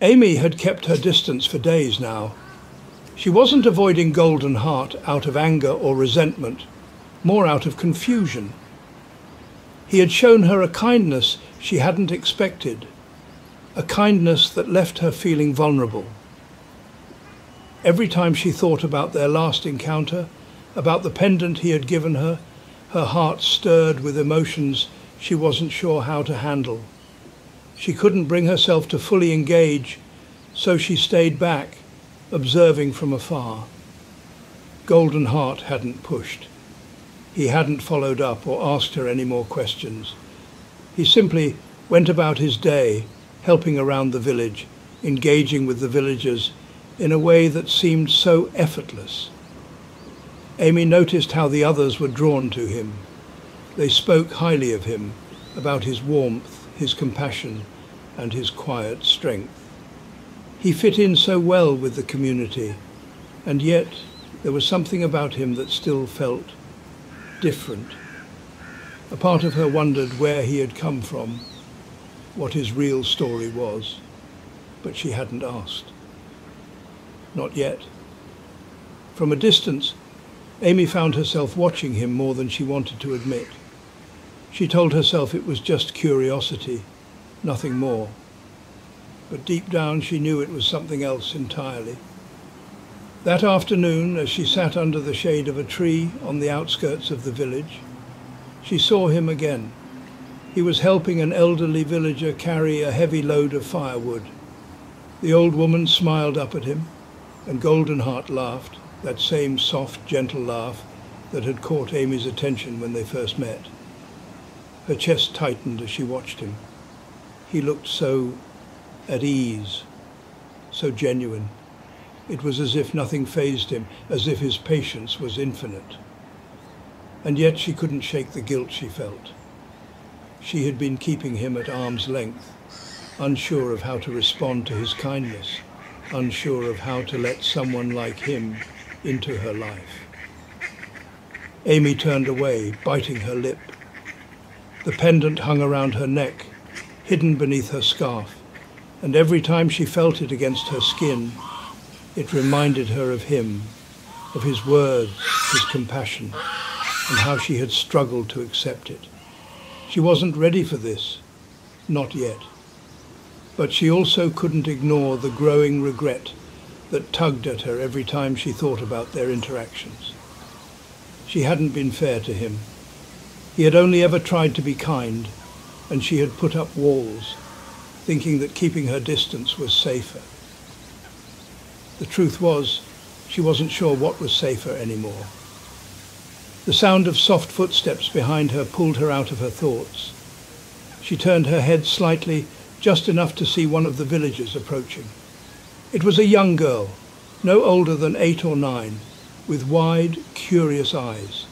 Amy had kept her distance for days now. She wasn't avoiding Golden Heart out of anger or resentment, more out of confusion. He had shown her a kindness she hadn't expected, a kindness that left her feeling vulnerable. Every time she thought about their last encounter, about the pendant he had given her, her heart stirred with emotions she wasn't sure how to handle. She couldn't bring herself to fully engage, so she stayed back, observing from afar. Golden Heart hadn't pushed. He hadn't followed up or asked her any more questions. He simply went about his day, helping around the village, engaging with the villagers in a way that seemed so effortless. Amy noticed how the others were drawn to him. They spoke highly of him, about his warmth, his compassion, and his quiet strength. He fit in so well with the community, and yet there was something about him that still felt different. A part of her wondered where he had come from, what his real story was, but she hadn't asked. Not yet. From a distance, Amy found herself watching him more than she wanted to admit. She told herself it was just curiosity, nothing more. But deep down she knew it was something else entirely. That afternoon, as she sat under the shade of a tree on the outskirts of the village, she saw him again. He was helping an elderly villager carry a heavy load of firewood. The old woman smiled up at him, and Golden Heart laughed, that same soft, gentle laugh that had caught Amy's attention when they first met. Her chest tightened as she watched him. He looked so at ease, so genuine. It was as if nothing fazed him, as if his patience was infinite. And yet she couldn't shake the guilt she felt. She had been keeping him at arm's length, unsure of how to respond to his kindness, unsure of how to let someone like him into her life. Amy turned away, biting her lip. The pendant hung around her neck, hidden beneath her scarf, and every time she felt it against her skin, it reminded her of him, of his words, his compassion, and how she had struggled to accept it. She wasn't ready for this, not yet. But she also couldn't ignore the growing regret that tugged at her every time she thought about their interactions. She hadn't been fair to him. He had only ever tried to be kind, and she had put up walls, thinking that keeping her distance was safer. The truth was, she wasn't sure what was safer anymore. The sound of soft footsteps behind her pulled her out of her thoughts. She turned her head slightly, just enough to see one of the villagers approaching. It was a young girl, no older than eight or nine, with wide, curious eyes.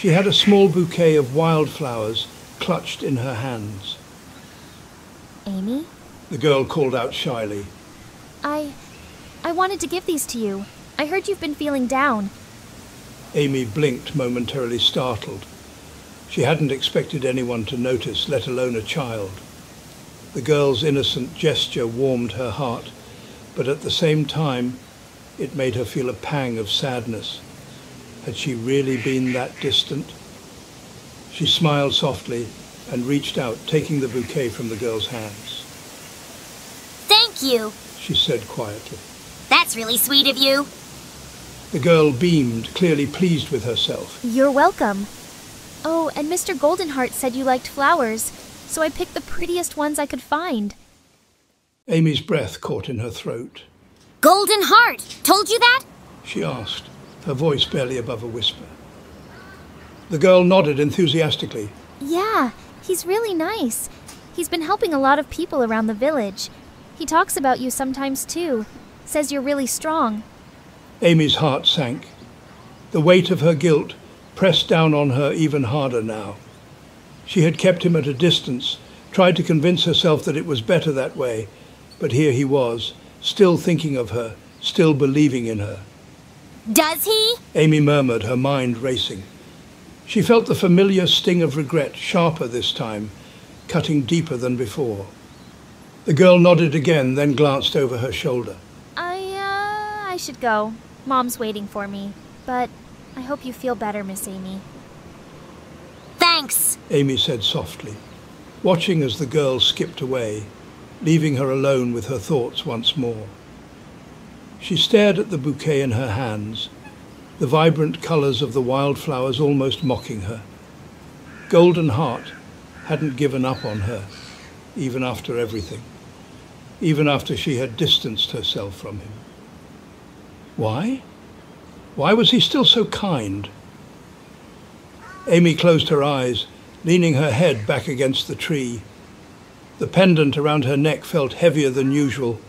She had a small bouquet of wildflowers clutched in her hands. Amy? The girl called out shyly. I. I wanted to give these to you. I heard you've been feeling down. Amy blinked, momentarily startled. She hadn't expected anyone to notice, let alone a child. The girl's innocent gesture warmed her heart but at the same time, it made her feel a pang of sadness. Had she really been that distant? She smiled softly and reached out, taking the bouquet from the girl's hands. Thank you, she said quietly. That's really sweet of you. The girl beamed, clearly pleased with herself. You're welcome. Oh, and Mr. Golden Heart said you liked flowers, so I picked the prettiest ones I could find. Amy's breath caught in her throat. Golden Heart! Told you that? She asked, her voice barely above a whisper. The girl nodded enthusiastically. Yeah, he's really nice. He's been helping a lot of people around the village. He talks about you sometimes too. Says you're really strong. Amy's heart sank. The weight of her guilt pressed down on her even harder now. She had kept him at a distance, tried to convince herself that it was better that way, but here he was, still thinking of her, still believing in her. Does he? Amy murmured, her mind racing. She felt the familiar sting of regret, sharper this time, cutting deeper than before. The girl nodded again, then glanced over her shoulder. I, uh, I should go. Mom's waiting for me. But I hope you feel better, Miss Amy. Thanks. Amy said softly, watching as the girl skipped away, leaving her alone with her thoughts once more. She stared at the bouquet in her hands, the vibrant colours of the wildflowers almost mocking her. Golden Heart hadn't given up on her, even after everything, even after she had distanced herself from him. Why? Why was he still so kind? Amy closed her eyes, leaning her head back against the tree. The pendant around her neck felt heavier than usual,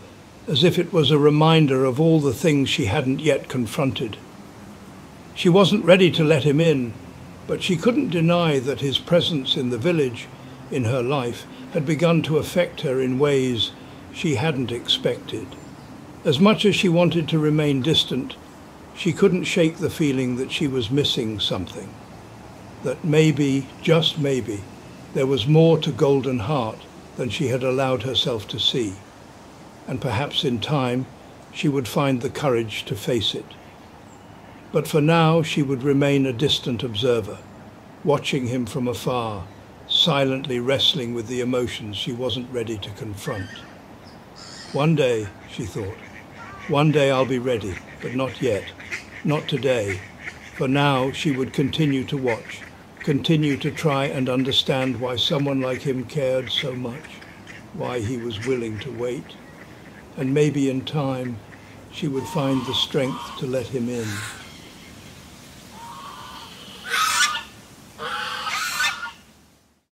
as if it was a reminder of all the things she hadn't yet confronted. She wasn't ready to let him in, but she couldn't deny that his presence in the village, in her life, had begun to affect her in ways she hadn't expected. As much as she wanted to remain distant, she couldn't shake the feeling that she was missing something. That maybe, just maybe, there was more to Golden Heart than she had allowed herself to see. And perhaps in time she would find the courage to face it. But for now she would remain a distant observer, watching him from afar, silently wrestling with the emotions she wasn't ready to confront. One day, she thought, one day I'll be ready, but not yet, not today. For now she would continue to watch, continue to try and understand why someone like him cared so much, why he was willing to wait. And maybe in time she would find the strength to let him in.